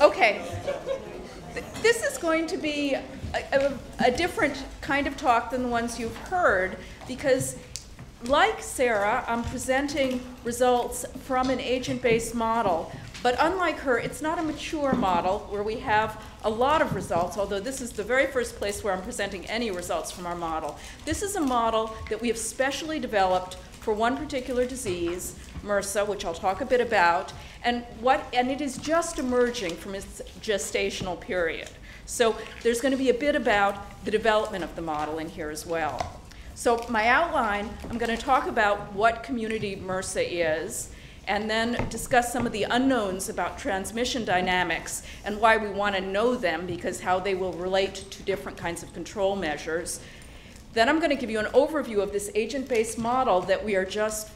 Okay. This is going to be a, a, a, different kind of talk than the ones you've heard because, like Sarah, I'm presenting results from an agent based model. But unlike her, it's not a mature model where we have a lot of results, although this is the very first place where I'm presenting any results from our model. This is a model that we have specially developed for one particular disease, MRSA, which I'll talk a bit about, and, what, and it is just emerging from its gestational period. So there's going to be a bit about the development of the model in here as well. So my outline, I'm going to talk about what community MRSA is, and then discuss some of the unknowns about transmission dynamics and why we want to know them because how they will relate to different kinds of control measures. Then I'm going to give you an overview of this agent-based model that we are just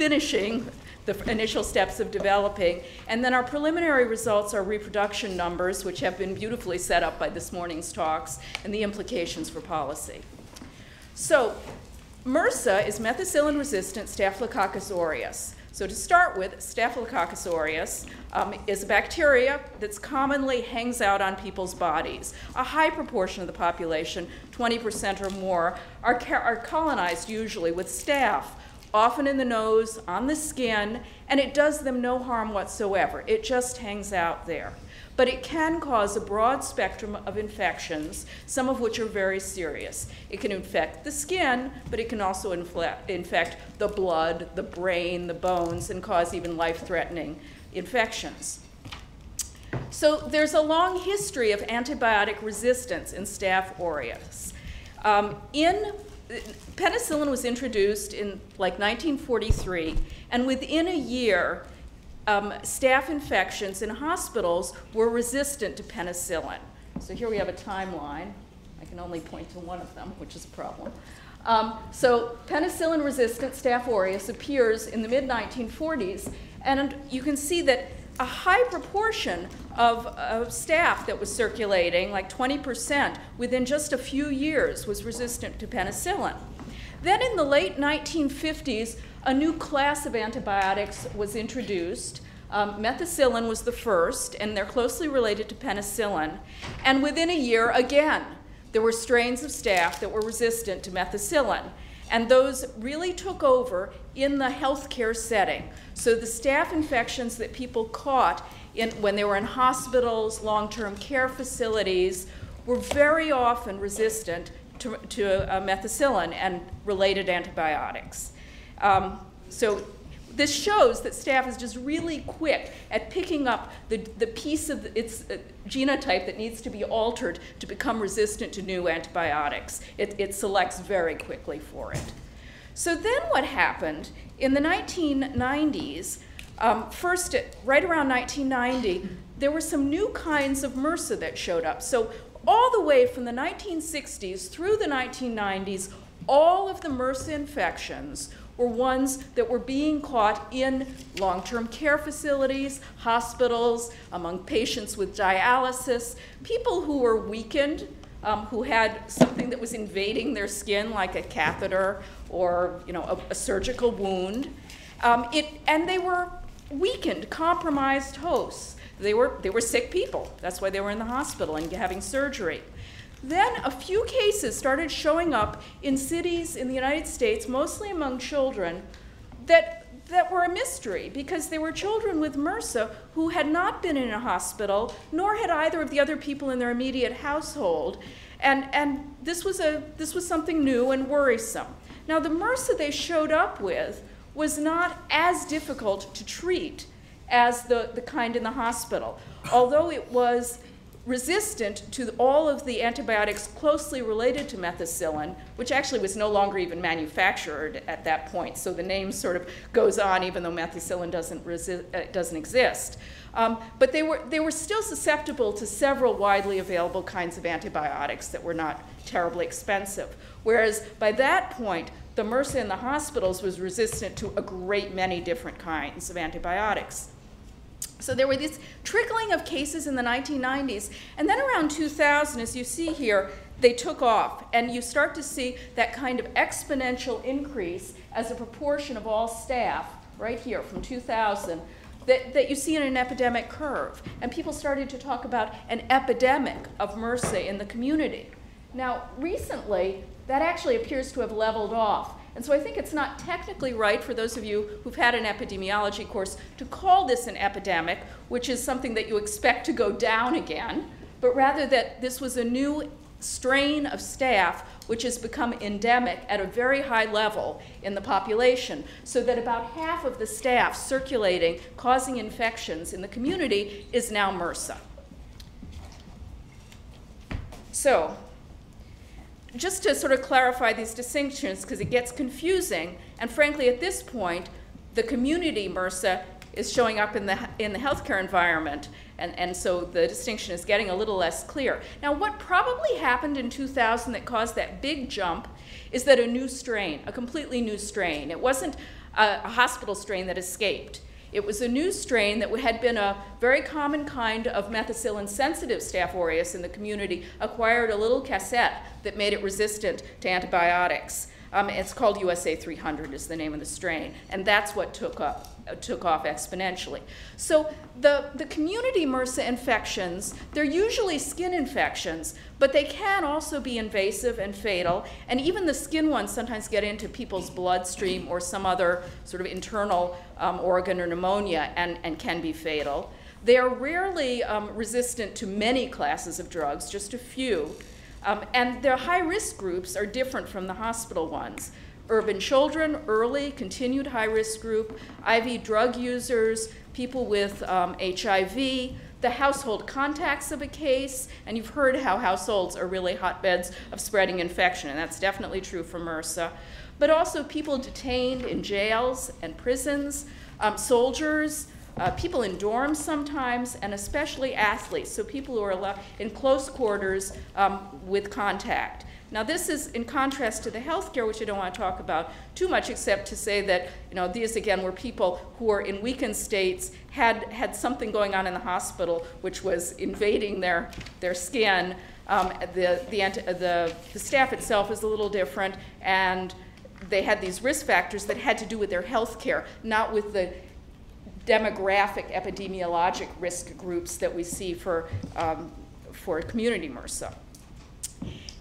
finishing the initial steps of developing. And then our preliminary results are reproduction numbers, which have been beautifully set up by this morning's talks, and the implications for policy. So MRSA is methicillin-resistant Staphylococcus aureus. So to start with, Staphylococcus aureus um, is a bacteria that commonly hangs out on people's bodies. A high proportion of the population, 20% or more, are, are colonized usually with staph, often in the nose, on the skin, and it does them no harm whatsoever. It just hangs out there but it can cause a broad spectrum of infections, some of which are very serious. It can infect the skin, but it can also infect the blood, the brain, the bones, and cause even life threatening infections. So there's a long history of antibiotic resistance in Staph aureus. Um, in penicillin was introduced in like 1943, and within a year, um, staph infections in hospitals were resistant to penicillin. So here we have a timeline. I can only point to one of them, which is a problem. Um, so penicillin resistant Staph aureus appears in the mid 1940s, and you can see that a high proportion of, of staph that was circulating, like 20%, within just a few years was resistant to penicillin. Then in the late 1950s, a new class of antibiotics was introduced. Um, methicillin was the first, and they're closely related to penicillin. And within a year, again, there were strains of staph that were resistant to methicillin. And those really took over in the healthcare setting. So the staph infections that people caught in, when they were in hospitals, long term care facilities, were very often resistant to, to uh, methicillin and related antibiotics. Um, so this shows that staph is just really quick at picking up the, the piece of its genotype that needs to be altered to become resistant to new antibiotics. It, it selects very quickly for it. So then what happened in the 1990s, um, first, right around 1990, there were some new kinds of MRSA that showed up. So all the way from the 1960s through the 1990s, all of the MRSA infections were ones that were being caught in long-term care facilities, hospitals, among patients with dialysis, people who were weakened, um, who had something that was invading their skin, like a catheter or you know, a, a surgical wound. Um, it, and they were weakened, compromised hosts. They were, they were sick people. That's why they were in the hospital and having surgery. Then a few cases started showing up in cities in the United States, mostly among children, that, that were a mystery because they were children with MRSA who had not been in a hospital, nor had either of the other people in their immediate household. And, and this, was a, this was something new and worrisome. Now, the MRSA they showed up with was not as difficult to treat as the, the kind in the hospital, although it was resistant to all of the antibiotics closely related to methicillin, which actually was no longer even manufactured at that point. So the name sort of goes on even though methicillin doesn't, uh, doesn't exist. Um, but they were, they were still susceptible to several widely available kinds of antibiotics that were not terribly expensive. Whereas by that point, the MRSA in the hospitals was resistant to a great many different kinds of antibiotics. So there were this trickling of cases in the 1990s. And then around 2000, as you see here, they took off. And you start to see that kind of exponential increase as a proportion of all staph, right here from 2000 that, that you see in an epidemic curve. And people started to talk about an epidemic of MRSA in the community. Now, recently, that actually appears to have leveled off. And so I think it's not technically right for those of you who've had an epidemiology course to call this an epidemic, which is something that you expect to go down again, but rather that this was a new strain of staph which has become endemic at a very high level in the population, so that about half of the staph circulating, causing infections in the community, is now MRSA. So, just to sort of clarify these distinctions, because it gets confusing, and frankly, at this point, the community MRSA is showing up in the, in the healthcare environment, and, and so the distinction is getting a little less clear. Now, what probably happened in 2000 that caused that big jump is that a new strain, a completely new strain, it wasn't a, a hospital strain that escaped. It was a new strain that had been a very common kind of methicillin-sensitive Staph aureus in the community, acquired a little cassette that made it resistant to antibiotics. Um, it's called USA 300 is the name of the strain, and that's what took up took off exponentially. So the, the community MRSA infections, they're usually skin infections, but they can also be invasive and fatal. And even the skin ones sometimes get into people's bloodstream or some other sort of internal um, organ or pneumonia and, and can be fatal. They are rarely um, resistant to many classes of drugs, just a few. Um, and their high risk groups are different from the hospital ones urban children, early, continued high risk group, IV drug users, people with um, HIV, the household contacts of a case, and you've heard how households are really hotbeds of spreading infection, and that's definitely true for MRSA. But also people detained in jails and prisons, um, soldiers, uh, people in dorms sometimes, and especially athletes, so people who are in close quarters um, with contact. Now, this is in contrast to the healthcare, which I don't want to talk about too much, except to say that you know these again were people who were in weakened states, had had something going on in the hospital, which was invading their their skin. Um, the, the, the, the staph itself is a little different, and they had these risk factors that had to do with their health care, not with the demographic epidemiologic risk groups that we see for, um, for community MRSA.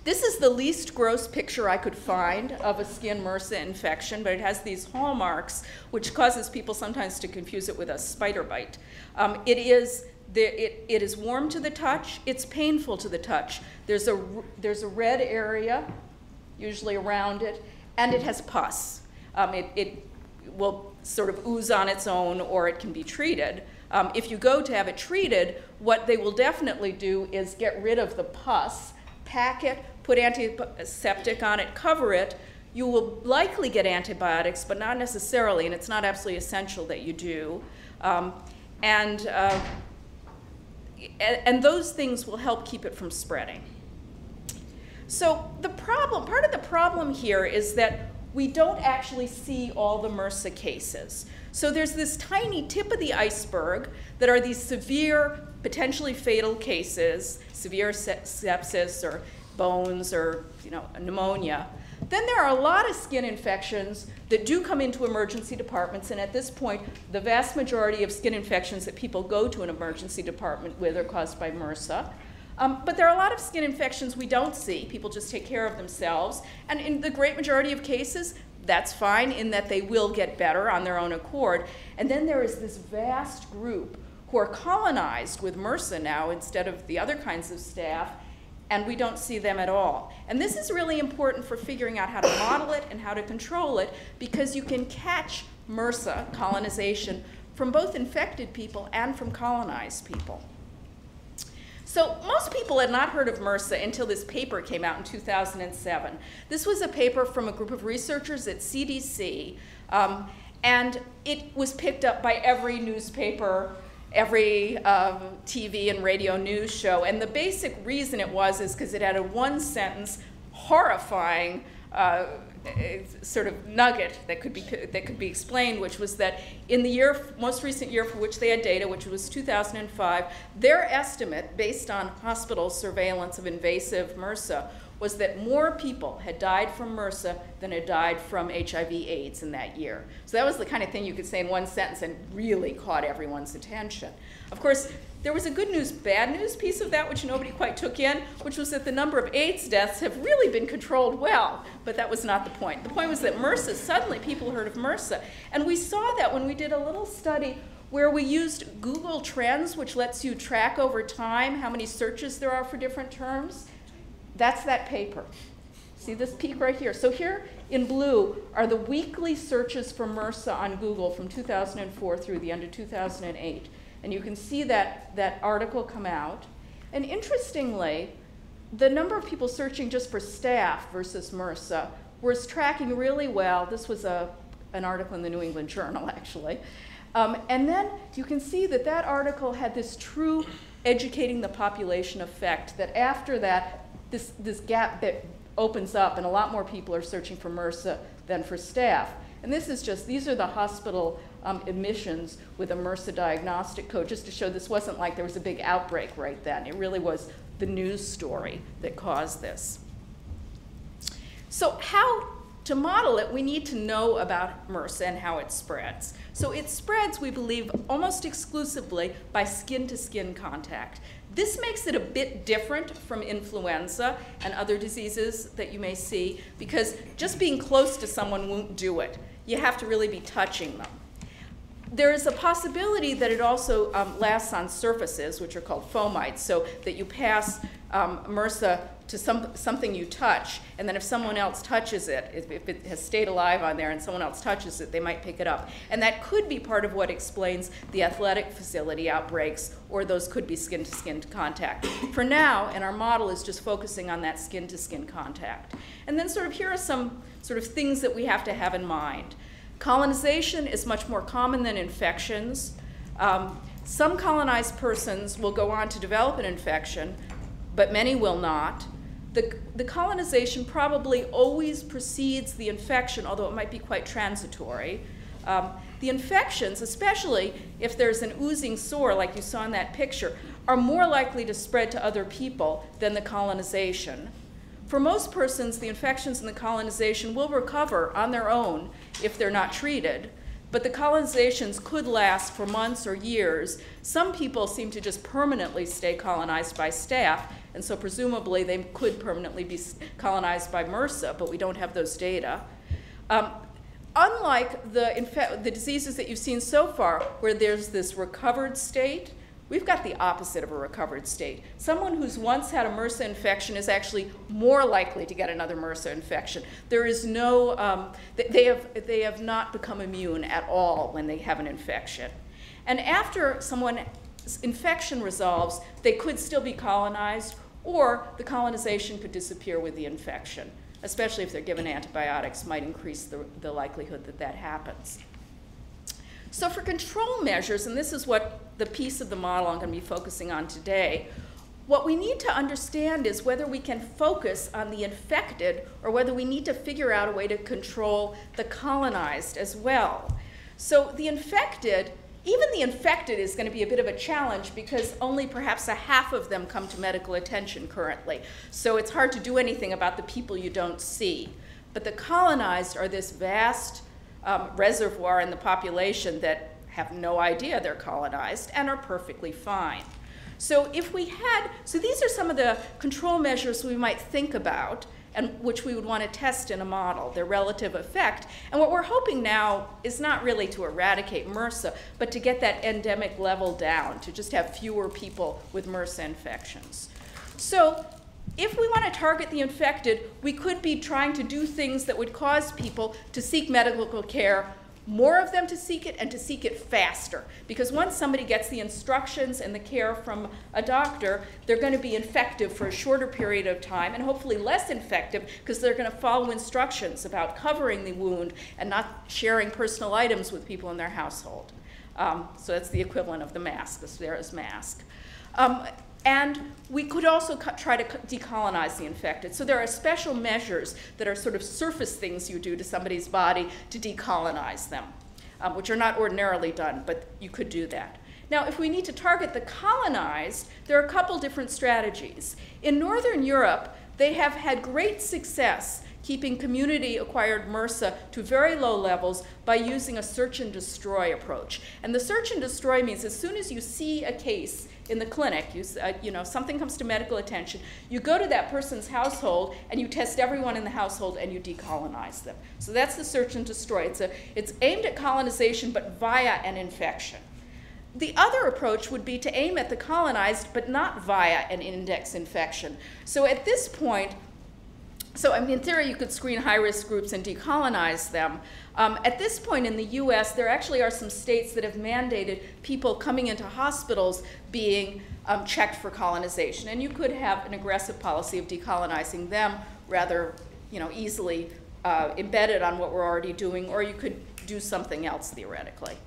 This is the least gross picture I could find of a skin MRSA infection, but it has these hallmarks, which causes people sometimes to confuse it with a spider bite. Um, it is the, it, it is warm to the touch. It's painful to the touch. There's a, there's a red area, usually around it, and it has pus. Um, it, it will sort of ooze on its own, or it can be treated. Um, if you go to have it treated, what they will definitely do is get rid of the pus, pack it, put antiseptic on it, cover it, you will likely get antibiotics, but not necessarily, and it's not absolutely essential that you do. Um, and, uh, and, and those things will help keep it from spreading. So the problem, part of the problem here is that we don't actually see all the MRSA cases. So there's this tiny tip of the iceberg that are these severe, potentially fatal cases, severe sepsis or bones or you know, pneumonia. Then there are a lot of skin infections that do come into emergency departments, and at this point, the vast majority of skin infections that people go to an emergency department with are caused by MRSA. Um, but there are a lot of skin infections we don't see. People just take care of themselves. And in the great majority of cases, that's fine in that they will get better on their own accord. And then there is this vast group who are colonized with MRSA now instead of the other kinds of staph, and we don't see them at all. And this is really important for figuring out how to model it and how to control it because you can catch MRSA, colonization, from both infected people and from colonized people. So most people had not heard of MRSA until this paper came out in 2007. This was a paper from a group of researchers at CDC, um, and it was picked up by every newspaper every um, TV and radio news show. And the basic reason it was is because it had a one sentence, horrifying uh, sort of nugget that could be that could be explained, which was that in the year most recent year for which they had data, which was 2005, their estimate based on hospital surveillance of invasive MRSA was that more people had died from MRSA than had died from HIV AIDS in that year. So that was the kind of thing you could say in one sentence and really caught everyone's attention. Of course, there was a good news, bad news piece of that, which nobody quite took in, which was that the number of AIDS deaths have really been controlled well. But that was not the point. The point was that MRSA, suddenly people heard of MRSA. And we saw that when we did a little study where we used Google Trends, which lets you track over time how many searches there are for different terms. That's that paper. See this peak right here? So here in blue are the weekly searches for MRSA on Google from 2004 through the end of 2008. And you can see that, that article come out. And interestingly, the number of people searching just for staph versus MRSA was tracking really well. This was a, an article in the New England Journal, actually. Um, and then you can see that that article had this true educating the population effect, that after that, this, this gap that opens up and a lot more people are searching for MRSA than for staph. And this is just, these are the hospital um, admissions with a MRSA diagnostic code, just to show this wasn't like there was a big outbreak right then. It really was the news story that caused this. So how to model it, we need to know about MRSA and how it spreads. So it spreads, we believe, almost exclusively by skin-to-skin -skin contact. This makes it a bit different from influenza and other diseases that you may see because just being close to someone won't do it. You have to really be touching them. There is a possibility that it also um, lasts on surfaces, which are called fomites, so that you pass um, MRSA to some, something you touch, and then if someone else touches it, if, it has stayed alive on there and someone else touches it, they might pick it up. And that could be part of what explains the athletic facility outbreaks, or those could be skin to skin contact. For now, and our model is just focusing on that skin to skin contact. And then, sort of, here are some sort of things that we have to have in mind. Colonization is much more common than infections. Um, some colonized persons will go on to develop an infection, but many will not. The, the colonization probably always precedes the infection, although it might be quite transitory. Um, the infections, especially if there's an oozing sore like you saw in that picture, are more likely to spread to other people than the colonization. For most persons, the infections and the colonization will recover on their own if they're not treated, but the colonizations could last for months or years. Some people seem to just permanently stay colonized by staph, and so presumably they could permanently be colonized by MRSA, but we don't have those data. Um, unlike the, the diseases that you've seen so far, where there's this recovered state, We've got the opposite of a recovered state. Someone who's once had a MRSA infection is actually more likely to get another MRSA infection. There is no, um, they, have, they have not become immune at all when they have an infection. And after someone's infection resolves, they could still be colonized, or the colonization could disappear with the infection, especially if they're given antibiotics, might increase the, the likelihood that that happens. So for control measures, and this is what the piece of the model I'm going to be focusing on today, what we need to understand is whether we can focus on the infected or whether we need to figure out a way to control the colonized as well. So the infected, even the infected is going to be a bit of a challenge because only perhaps a half of them come to medical attention currently. So it's hard to do anything about the people you don't see. But the colonized are this vast um, reservoir in the population that have no idea they're colonized and are perfectly fine. So if we had, so these are some of the control measures we might think about and which we would want to test in a model, their relative effect. And what we're hoping now is not really to eradicate MRSA, but to get that endemic level down, to just have fewer people with MRSA infections. So if we want to target the infected, we could be trying to do things that would cause people to seek medical care, more of them to seek it, and to seek it faster. Because once somebody gets the instructions and the care from a doctor, they're going to be infective for a shorter period of time, and hopefully less infective because they're going to follow instructions about covering the wound and not sharing personal items with people in their household. Um, so that's the equivalent of the mask, the Sarah's mask. Um, and we could also try to decolonize the infected. So there are special measures that are sort of surface things you do to somebody's body to decolonize them, um, which are not ordinarily done, but you could do that. Now, if we need to target the colonized, there are a couple different strategies. In Northern Europe, they have had great success keeping community acquired MRSA to very low levels by using a search and destroy approach. And the search and destroy means as soon as you see a case in the clinic, you, uh, you know, something comes to medical attention, you go to that person's household and you test everyone in the household and you decolonize them. So that's the search and destroy. It's, a, it's aimed at colonization but via an infection. The other approach would be to aim at the colonized, but not via an index infection. So at this point, so I mean, in theory, you could screen high-risk groups and decolonize them. Um, at this point in the U.S., there actually are some states that have mandated people coming into hospitals being um, checked for colonization, and you could have an aggressive policy of decolonizing them rather, you know, easily uh, embedded on what we're already doing, or you could do something else theoretically.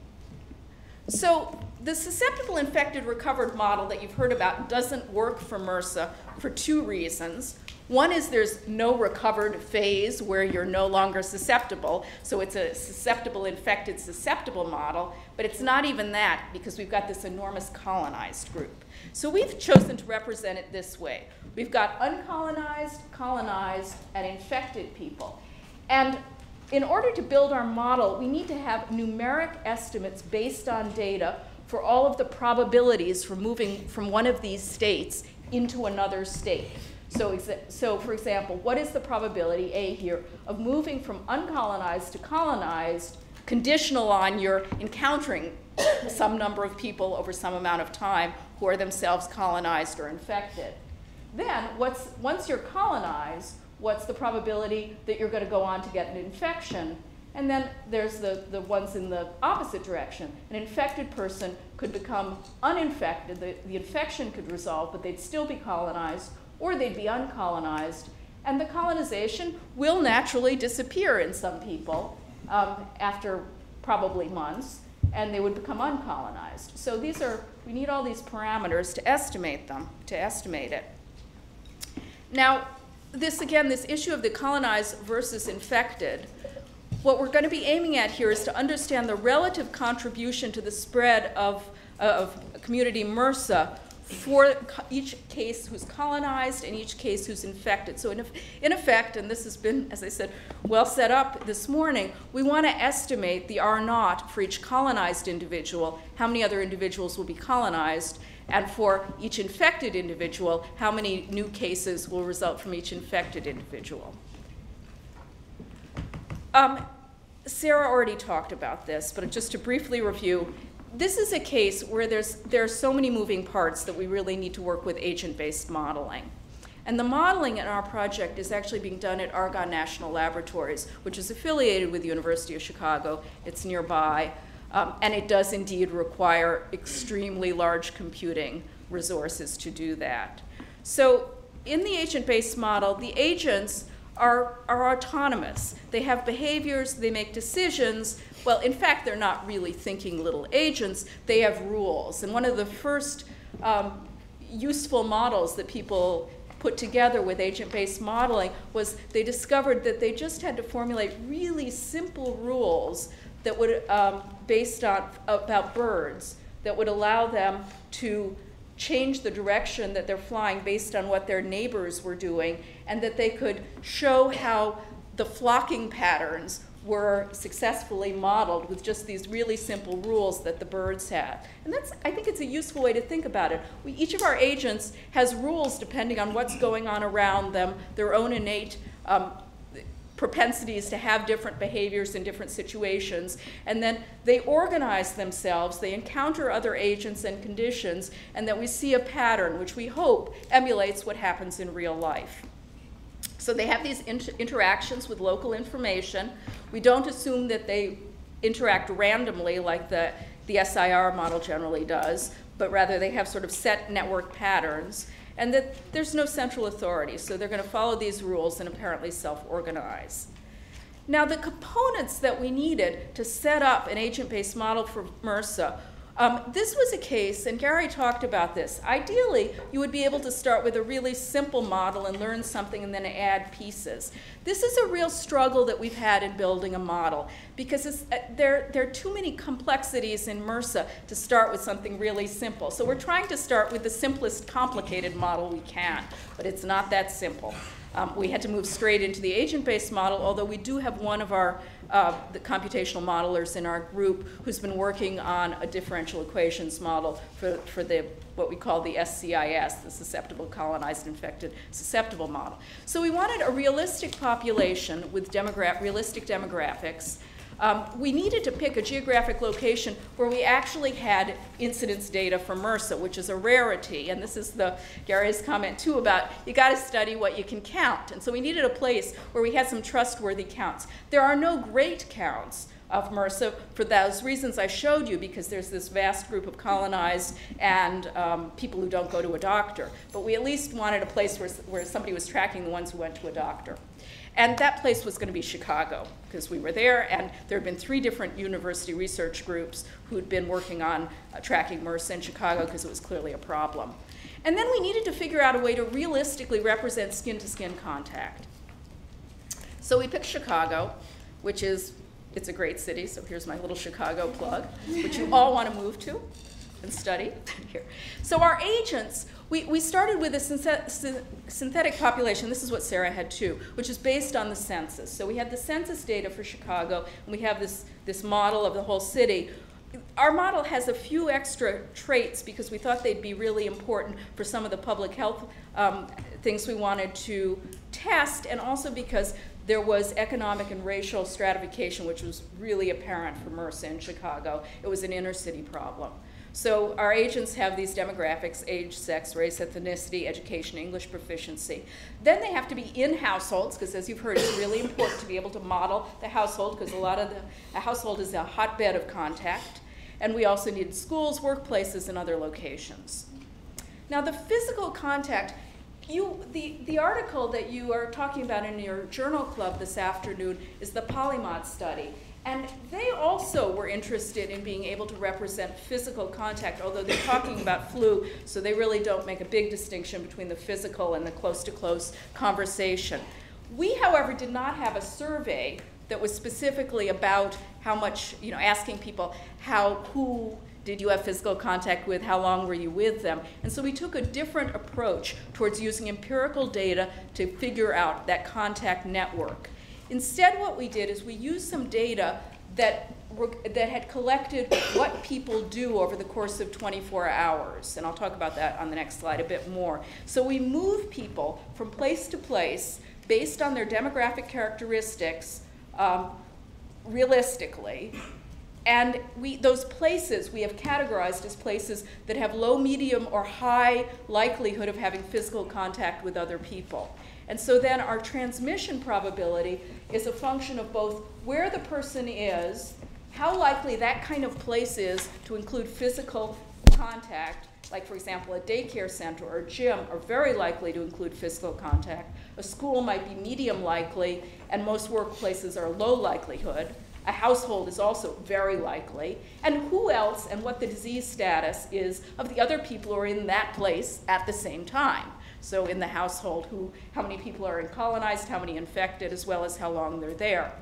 So the susceptible infected recovered model that you've heard about doesn't work for MRSA for two reasons. One is there's no recovered phase where you're no longer susceptible, so it's a susceptible infected susceptible model, but it's not even that because we've got this enormous colonized group. So we've chosen to represent it this way. We've got uncolonized, colonized, and infected people. And in order to build our model, we need to have numeric estimates based on data for all of the probabilities for moving from one of these states into another state. So, so for example, what is the probability, A here, of moving from uncolonized to colonized conditional on your encountering some number of people over some amount of time who are themselves colonized or infected? Then, what's, once you're colonized, what's the probability that you're going to go on to get an infection? And then there's the, the ones in the opposite direction. An infected person could become uninfected, the, the infection could resolve, but they'd still be colonized, or they'd be uncolonized. And the colonization will naturally disappear in some people um, after probably months, and they would become uncolonized. So these are, we need all these parameters to estimate them, to estimate it. Now, this again, this issue of the colonized versus infected, what we're going to be aiming at here is to understand the relative contribution to the spread of, of community MRSA for each case who's colonized and each case who's infected. So in, in effect, and this has been, as I said, well set up this morning, we want to estimate the R naught for each colonized individual, how many other individuals will be colonized, and for each infected individual, how many new cases will result from each infected individual. Um, Sarah already talked about this, but just to briefly review, this is a case where there's, there are so many moving parts that we really need to work with agent-based modeling. And the modeling in our project is actually being done at Argonne National Laboratories, which is affiliated with the University of Chicago. It's nearby. Um, and it does indeed require extremely large computing resources to do that. So in the agent-based model, the agents are, are autonomous. They have behaviors, they make decisions. Well, in fact, they're not really thinking little agents. They have rules. And one of the first um, useful models that people put together with agent-based modeling was they discovered that they just had to formulate really simple rules that would, um, based on about birds, that would allow them to change the direction that they're flying based on what their neighbors were doing, and that they could show how the flocking patterns were successfully modeled with just these really simple rules that the birds had. And that's, I think it's a useful way to think about it. We, each of our agents has rules depending on what's going on around them, their own innate um, propensities to have different behaviors in different situations, and then they organize themselves, they encounter other agents and conditions, and that we see a pattern which we hope emulates what happens in real life. So they have these inter interactions with local information. We don't assume that they interact randomly like the, the SIR model generally does, but rather they have sort of set network patterns and that there's no central authority, so they're going to follow these rules and apparently self-organize. Now, the components that we needed to set up an agent-based model for MRSA um, this was a case, and Gary talked about this. Ideally, you would be able to start with a really simple model and learn something and then add pieces. This is a real struggle that we've had in building a model because uh, there, there are too many complexities in MRSA to start with something really simple. So we're trying to start with the simplest complicated model we can, but it's not that simple. Um, we had to move straight into the agent-based model, although we do have one of our uh, the computational modelers in our group who's been working on a differential equations model for, for the what we call the SCIS, the susceptible colonized infected susceptible model. So we wanted a realistic population with demogra realistic demographics um, we needed to pick a geographic location where we actually had incidence data for MRSA, which is a rarity. And this is the Gary's comment too about you got to study what you can count. And so we needed a place where we had some trustworthy counts. There are no great counts of MRSA for those reasons I showed you, because there's this vast group of colonized and um, people who don't go to a doctor. But we at least wanted a place where, where somebody was tracking the ones who went to a doctor. And that place was going to be Chicago, because we were there, and there had been three different university research groups who'd been working on uh, tracking MRSA in Chicago because it was clearly a problem. And then we needed to figure out a way to realistically represent skin-to-skin -skin contact. So we picked Chicago, which is, it's a great city, so here's my little Chicago plug, which you all want to move to and study here. So our agents we, we started with a synthetic population. This is what Sarah had too, which is based on the census. So we had the census data for Chicago, and we have this, this model of the whole city. Our model has a few extra traits because we thought they'd be really important for some of the public health um, things we wanted to test, and also because there was economic and racial stratification, which was really apparent for MRSA in Chicago. It was an inner city problem. So our agents have these demographics, age, sex, race, ethnicity, education, English proficiency. Then they have to be in households, because as you've heard, it's really important to be able to model the household, because a lot of the household is a hotbed of contact. And we also need schools, workplaces, and other locations. Now the physical contact, you, the, the article that you are talking about in your journal club this afternoon is the Polymod study. And they also were interested in being able to represent physical contact, although they're talking about flu, so they really don't make a big distinction between the physical and the close to close conversation. We, however, did not have a survey that was specifically about how much, you know, asking people how, who did you have physical contact with, how long were you with them. And so we took a different approach towards using empirical data to figure out that contact network. Instead, what we did is we used some data that, that had collected what people do over the course of 24 hours. And I'll talk about that on the next slide a bit more. So we move people from place to place based on their demographic characteristics um, realistically. And we, those places we have categorized as places that have low, medium, or high likelihood of having physical contact with other people. And so then our transmission probability is a function of both where the person is, how likely that kind of place is to include physical contact, like for example, a daycare center or a gym are very likely to include physical contact. A school might be medium likely, and most workplaces are low likelihood. A household is also very likely. And who else and what the disease status is of the other people who are in that place at the same time. So in the household, who, how many people are colonized, how many infected, as well as how long they're there.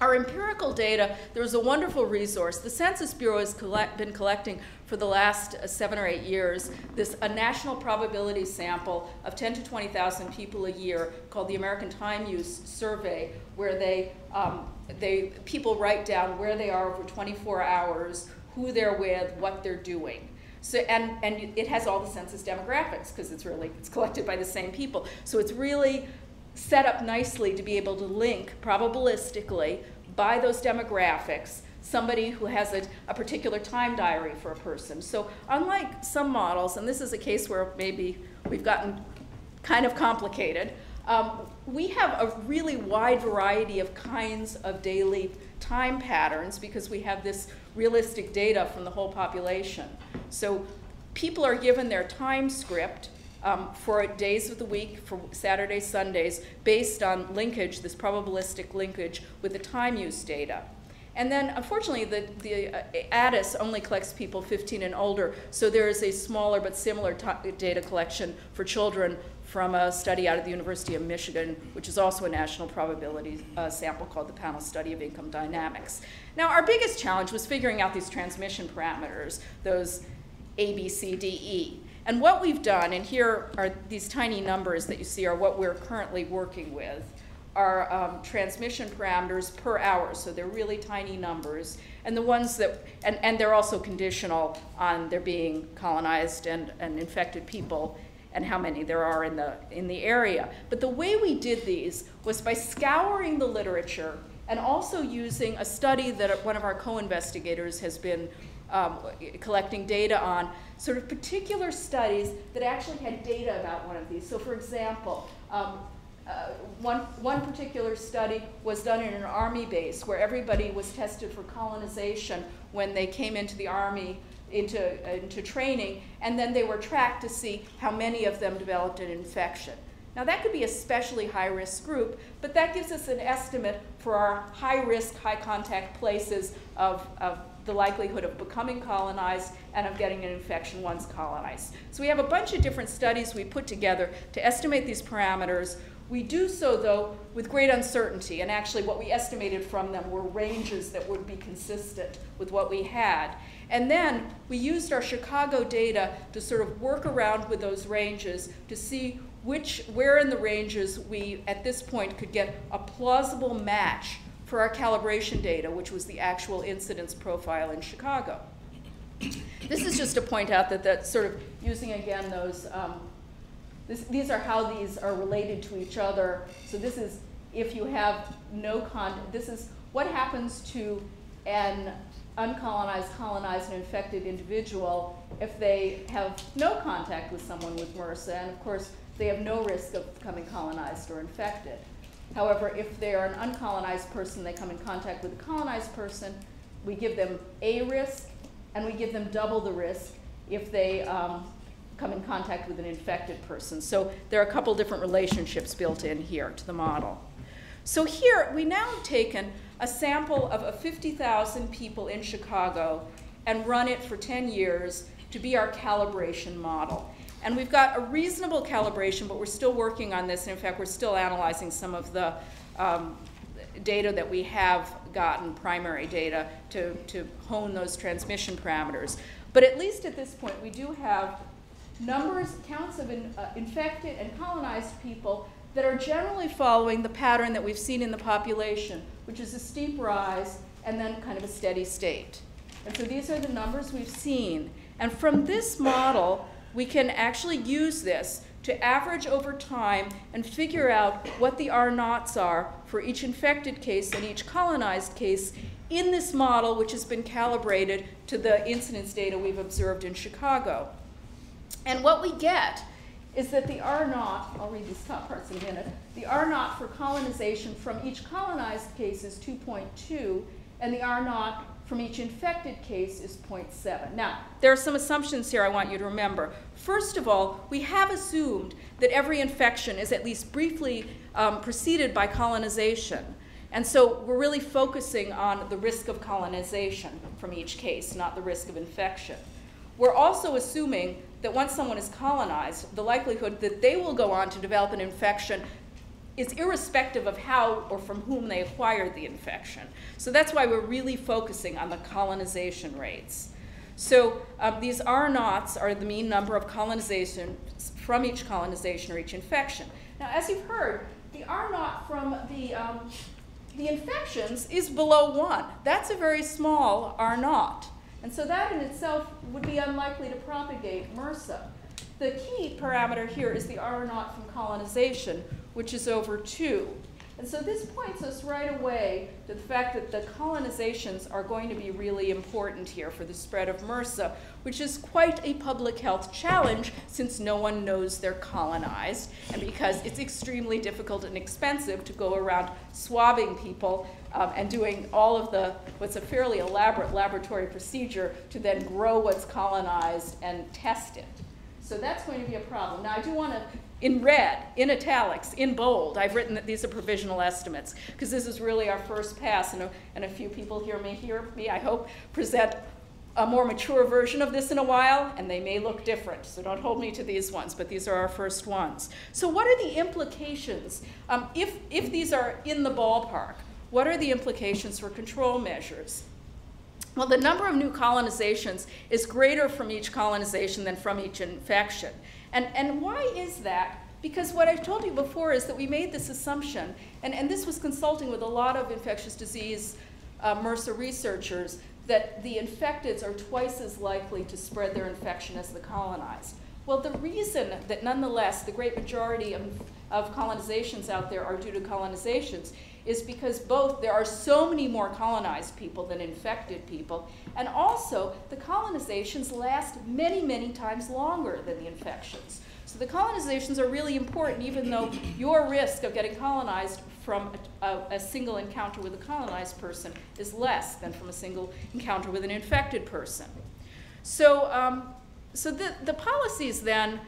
Our empirical data, there's a wonderful resource. The Census Bureau has collect, been collecting for the last uh, seven or eight years this a national probability sample of 10 to 20,000 people a year called the American Time Use Survey, where they, um, they people write down where they are over 24 hours, who they're with, what they're doing. So, and, and it has all the census demographics because it's really, it's collected by the same people. So it's really set up nicely to be able to link probabilistically by those demographics somebody who has a, a, particular time diary for a person. So unlike some models, and this is a case where maybe we've gotten kind of complicated, um, we have a really wide variety of kinds of daily time patterns because we have this realistic data from the whole population. So people are given their time script um, for days of the week, for Saturdays, Sundays, based on linkage, this probabilistic linkage with the time use data. And then, unfortunately, the, the uh, ATUS only collects people 15 and older, so there is a smaller but similar data collection for children from a study out of the University of Michigan, which is also a national probability uh, sample called the Panel Study of Income Dynamics. Now, our biggest challenge was figuring out these transmission parameters, those A, B, C, D, E. And what we've done, and here are these tiny numbers that you see are what we're currently working with, are um, transmission parameters per hour. So they're really tiny numbers. And the ones that, and, and they're also conditional on there being colonized and, and infected people and how many there are in the, in the area. But the way we did these was by scouring the literature and also using a study that one of our co-investigators has been um, collecting data on, sort of particular studies that actually had data about one of these. So for example, um, uh, one, one particular study was done in an army base where everybody was tested for colonization when they came into the army into, into training, and then they were tracked to see how many of them developed an infection. Now that could be a especially high risk group, but that gives us an estimate for our high risk, high contact places of, of the likelihood of becoming colonized and of getting an infection once colonized. So we have a bunch of different studies we put together to estimate these parameters. We do so, though, with great uncertainty, and actually what we estimated from them were ranges that would be consistent with what we had. And then we used our Chicago data to sort of work around with those ranges to see which, where in the ranges we, at this point, could get a plausible match for our calibration data, which was the actual incidence profile in Chicago. this is just to point out that that sort of using again those, um, this, these are how these are related to each other. So this is if you have no con, this is what happens to an uncolonized, colonized, and infected individual if they have no contact with someone with MRSA, and of course, they have no risk of becoming colonized or infected. However, if they are an uncolonized person, they come in contact with a colonized person, we give them a risk, and we give them double the risk if they um, come in contact with an infected person. So there are a couple different relationships built in here to the model. So here, we now have taken a sample of a 50,000 people in Chicago and run it for 10 years to be our calibration model. And we've got a reasonable calibration, but we're still working on this. And in fact, we're still analyzing some of the um, data that we have gotten, primary data, to, to hone those transmission parameters. But at least at this point, we do have numbers, counts of in, uh, infected and colonized people that are generally following the pattern that we've seen in the population, which is a steep rise and then kind of a steady state. And so these are the numbers we've seen. And from this model, we can actually use this to average over time and figure out what the R naughts are for each infected case and each colonized case in this model, which has been calibrated to the incidence data we've observed in Chicago. And what we get is that the R naught, I'll read these top parts in a minute, the R naught for colonization from each colonized case is 2.2, and the R naught from each infected case is 0.7. Now, there are some assumptions here I want you to remember. First of all, we have assumed that every infection is at least briefly um, preceded by colonization. And so we're really focusing on the risk of colonization from each case, not the risk of infection. We're also assuming that once someone is colonized, the likelihood that they will go on to develop an infection is irrespective of how or from whom they acquired the infection. So that's why we're really focusing on the colonization rates. So um, these R naughts are the mean number of colonizations from each colonization or each infection. Now, as you've heard, the R naught from the, um, the infections is below 1. That's a very small R naught. And so that in itself would be unlikely to propagate MRSA. The key parameter here is the R naught from colonization, which is over 2. And so this points us right away to the fact that the colonizations are going to be really important here for the spread of MRSA, which is quite a public health challenge since no one knows they're colonized, and because it's extremely difficult and expensive to go around swabbing people um, and doing all of the, what's a fairly elaborate laboratory procedure to then grow what's colonized and test it. So that's going to be a problem. Now, I do want to in red, in italics, in bold, I've written that these are provisional estimates because this is really our first pass, and a, and a few people here may hear me, I hope, present a more mature version of this in a while, and they may look different. So don't hold me to these ones, but these are our first ones. So what are the implications? Um, if, if these are in the ballpark, what are the implications for control measures? Well, the number of new colonizations is greater from each colonization than from each infection. And, and why is that? Because what I told you before is that we made this assumption, and, and this was consulting with a lot of infectious disease uh, MRSA researchers, that the infecteds are twice as likely to spread their infection as the colonized. Well, the reason that nonetheless the great majority of, of colonizations out there are due to colonizations is because both there are so many more colonized people than infected people, and also the colonizations last many, many times longer than the infections. So the colonizations are really important, even though your risk of getting colonized from a, a, a, single encounter with a colonized person is less than from a single encounter with an infected person. So, um, so the, the policies then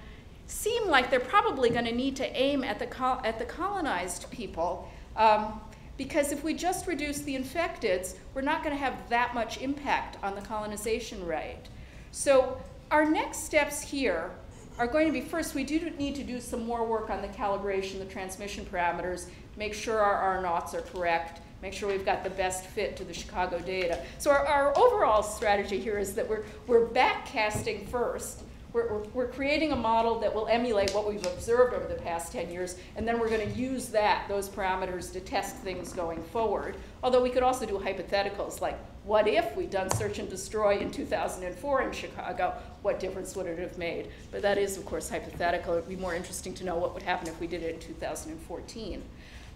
seem like they're probably going to need to aim at the, at the colonized people um, because if we just reduce the infecteds, we're not going to have that much impact on the colonization rate. So our next steps here are going to be first, we do need to do some more work on the calibration, the transmission parameters, make sure our R naughts are correct, make sure we've got the best fit to the Chicago data. So our, our overall strategy here is that we're, we're backcasting first we're, we're, creating a model that will emulate what we've observed over the past 10 years, and then we're going to use that, those parameters, to test things going forward. Although we could also do hypotheticals like, what if we'd done search and destroy in 2004 in Chicago? What difference would it have made? But that is, of course, hypothetical. It would be more interesting to know what would happen if we did it in 2014.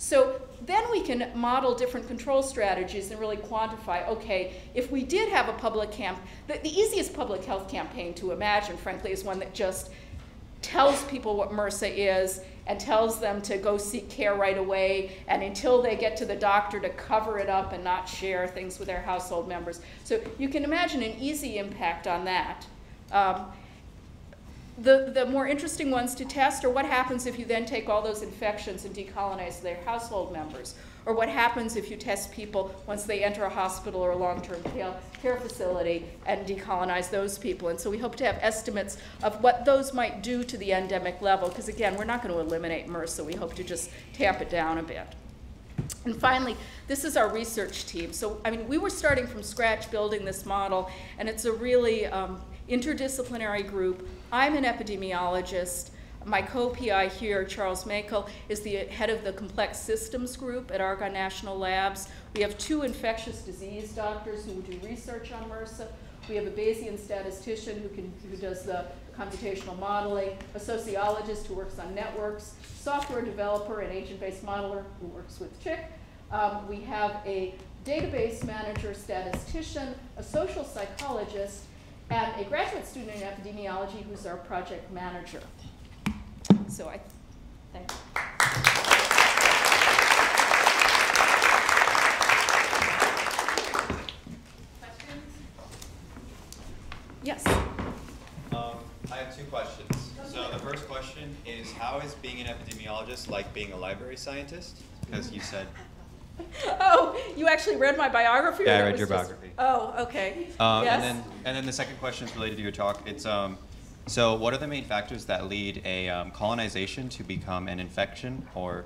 So then we can model different control strategies and really quantify, okay, if we did have a public camp, the, the easiest public health campaign to imagine, frankly, is one that just tells people what MRSA is and tells them to go seek care right away and until they get to the doctor to cover it up and not share things with their household members. So you can imagine an easy impact on that. Um, the, the more interesting ones to test are what happens if you then take all those infections and decolonize their household members, or what happens if you test people once they enter a hospital or a long-term care facility and decolonize those people. And so we hope to have estimates of what those might do to the endemic level, because again, we're not going to eliminate MRSA. We hope to just tamp it down a bit. And finally, this is our research team. So, I mean, we were starting from scratch building this model, and it's a really um, interdisciplinary group. I'm an epidemiologist. My co-PI here, Charles Macal, is the head of the complex systems group at Argonne National Labs. We have two infectious disease doctors who do research on MRSA. We have a Bayesian statistician who, can, who does the computational modeling, a sociologist who works on networks, software developer and agent-based modeler who works with Chick. Um, we have a database manager, statistician, a social psychologist, and a graduate student in epidemiology who's our project manager. So I thank you. Yes. Um, I have two questions. So the first question is, how is being an epidemiologist like being a library scientist? Because you said oh, you actually read my biography? Yeah, I read your just... biography. Oh, okay. Um, yes? And then, and then the second question is related to your talk. It's um, so what are the main factors that lead a um, colonization to become an infection or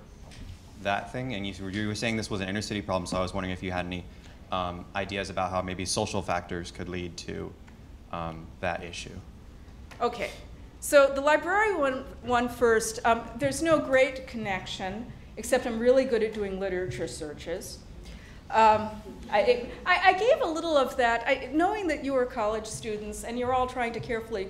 that thing? And you, you were saying this was an inner city problem, so I was wondering if you had any um, ideas about how maybe social factors could lead to um, that issue. Okay. So the library one, one first, um, there's no great connection except I'm really good at doing literature searches. Um, I, I, I, gave a little of that, I, knowing that you are college students and you're all trying to carefully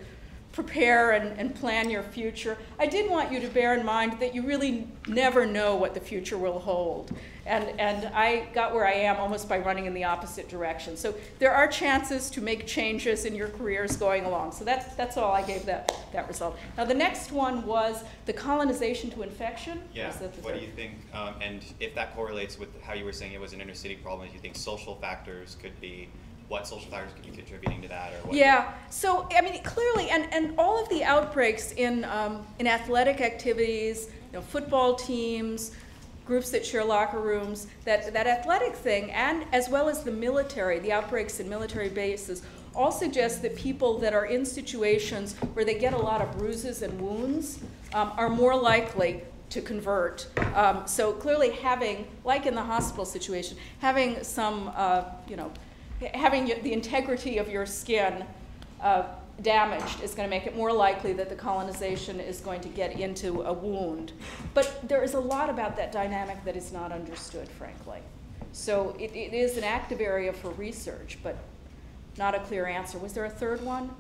prepare and, and plan your future, I did want you to bear in mind that you really never know what the future will hold. And, and I got where I am almost by running in the opposite direction. So there are chances to make changes in your careers going along. So that's, that's all I gave that, that result. Now the next one was the colonization to infection. Yeah, what do you think, um, and if that correlates with how you were saying it was an inner city problem, do you think social factors could be what social factors could be contributing to that or what yeah so i mean clearly and, and all of the outbreaks in, um, in athletic activities you know, football teams groups that share locker rooms that, that athletic thing and as well as the military the outbreaks in military bases all suggest that people that are in situations where they get a lot of bruises and wounds um, are more likely to convert. Um, so clearly having, like in the hospital situation, having some, uh, you know, having the integrity of your skin uh, damaged is going to make it more likely that the colonization is going to get into a wound. But there is a lot about that dynamic that is not understood, frankly. So it, it is an active area for research, but not a clear answer. Was there a third one?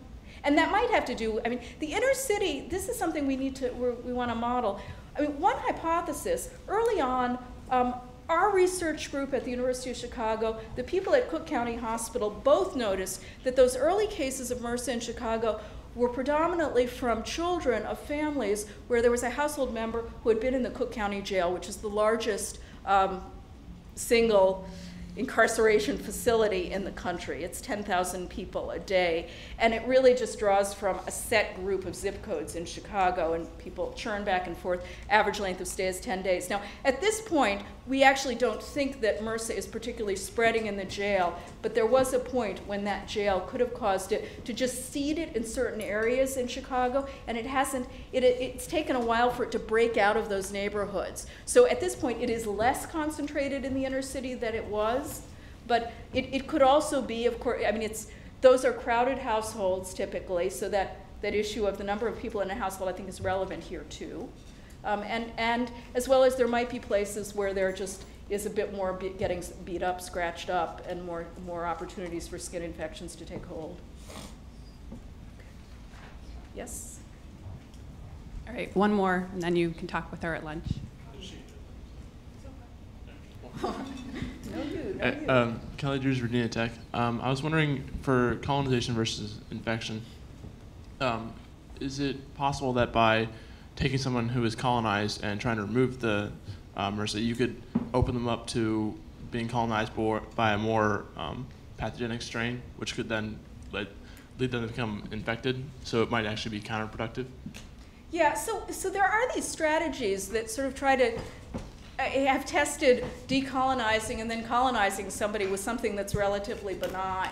And that might have to do, I mean, the inner city, this is something we need to, we want to model. I mean, one hypothesis, early on, um, our research group at the University of Chicago, the people at Cook County Hospital both noticed that those early cases of MRSA in Chicago were predominantly from children of families where there was a household member who had been in the Cook County Jail, which is the largest um, single incarceration facility in the country. It's 10,000 people a day. And it really just draws from a set group of zip codes in Chicago, and people churn back and forth. Average length of stay is 10 days. Now, at this point, we actually don't think that MRSA is particularly spreading in the jail, but there was a point when that jail could have caused it to just seed it in certain areas in Chicago, and it hasn't, it, it's taken a while for it to break out of those neighborhoods. So at this point, it is less concentrated in the inner city than it was, but it, it could also be, of course, I mean, it's, those are crowded households typically, so that, that issue of the number of people in a household I think is relevant here too. Um, and, and as well as there might be places where there just is a bit more be getting beat up, scratched up, and more, more opportunities for skin infections to take hold. Yes? All right, one more, and then you can talk with her at lunch. No, you, no, Uh, um, Kelly Drews, Virginia Tech. Um, I was wondering for colonization versus infection, um, is it possible that by taking someone who is colonized and trying to remove the um, MRSA, you could open them up to being colonized bor- by a more um, pathogenic strain, which could then lead, lead them to become infected? So it might actually be counterproductive. Yeah, so, so there are these strategies that sort of try to uh, have tested decolonizing and then colonizing somebody with something that's relatively benign.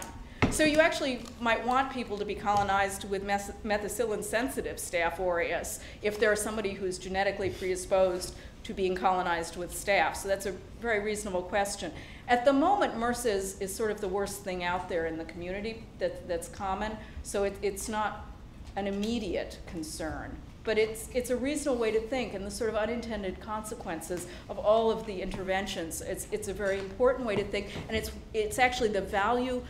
So you actually might want people to be colonized with methicillin-sensitive Staph aureus if there's somebody who's genetically predisposed to being colonized with staph. So that's a very reasonable question. At the moment, MRSA is, is sort of the worst thing out there in the community that, that's common. So it, it's not an immediate concern. But it's, it's a reasonable way to think, and the sort of unintended consequences of all of the interventions. It's, it's a very important way to think, and it's, it's actually the value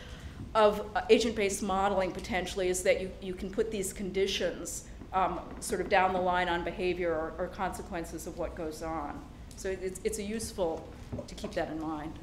of uh, agent-based modeling potentially is that you, you can put these conditions um, sort of down the line on behavior or, or consequences of what goes on. So it's, it's a useful to keep that in mind.